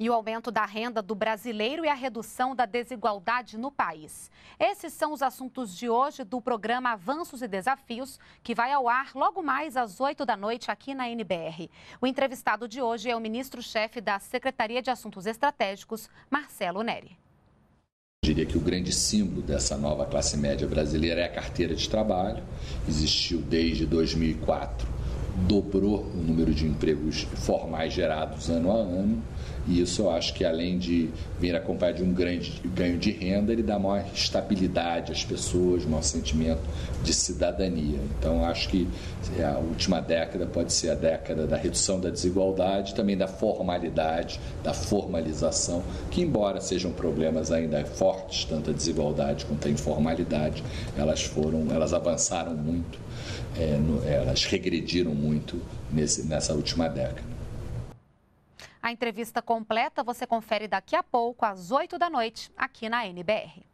e o aumento da renda do brasileiro e a redução da desigualdade no país. Esses são os assuntos de hoje do programa Avanços e Desafios, que vai ao ar logo mais às 8 da noite aqui na NBR. O entrevistado de hoje é o ministro-chefe da Secretaria de Assuntos Estratégicos, Marcelo Neri. Diria que o grande símbolo dessa nova classe média brasileira é a carteira de trabalho. Existiu desde 2004, dobrou o número de empregos formais gerados ano a ano e isso eu acho que além de vir acompanhado de um grande ganho de renda, ele dá maior estabilidade às pessoas, maior sentimento de cidadania. Então acho que é, a última década pode ser a década da redução da desigualdade, também da formalidade, da formalização, que embora sejam problemas ainda fortes, tanto a desigualdade quanto a informalidade, elas foram, elas avançaram muito, é, no, elas regrediram muito nesse, nessa última década. A entrevista completa você confere daqui a pouco, às 8 da noite, aqui na NBR.